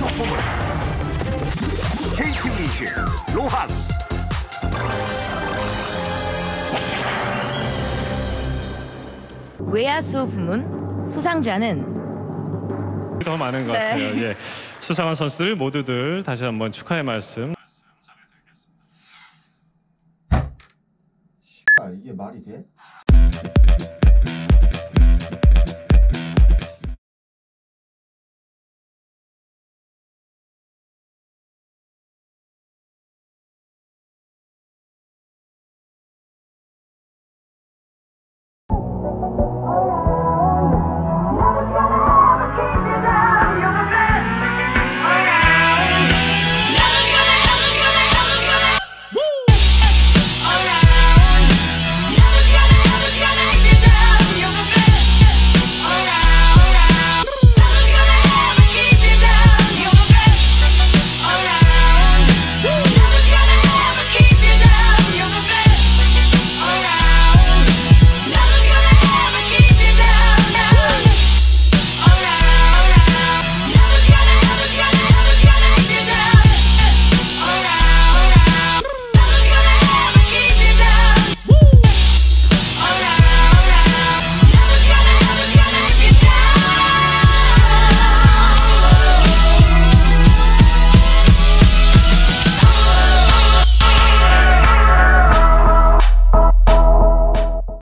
외야수 부문 KT 위즈 로하스 외야수 부문 수상자는 더 많은 것 네. 같아요. 예. 수상한 선수들 모두들 다시 한번 축하의 말씀. 아, 이게 말이 돼?